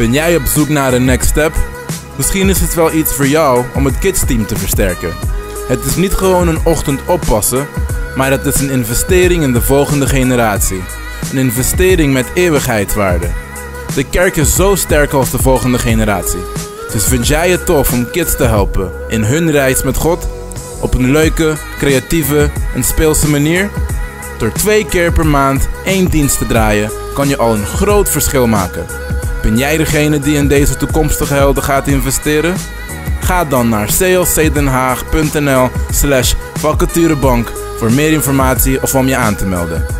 Ben jij op zoek naar een next step? Misschien is het wel iets voor jou om het kidsteam te versterken. Het is niet gewoon een ochtend oppassen, maar het is een investering in de volgende generatie. Een investering met eeuwigheidswaarde. De kerk is zo sterk als de volgende generatie. Dus vind jij het tof om kids te helpen in hun reis met God? Op een leuke, creatieve en speelse manier? Door twee keer per maand één dienst te draaien, kan je al een groot verschil maken. Ben jij degene die in deze toekomstige helden gaat investeren? Ga dan naar clcdenhaag.nl slash vacaturebank voor meer informatie of om je aan te melden.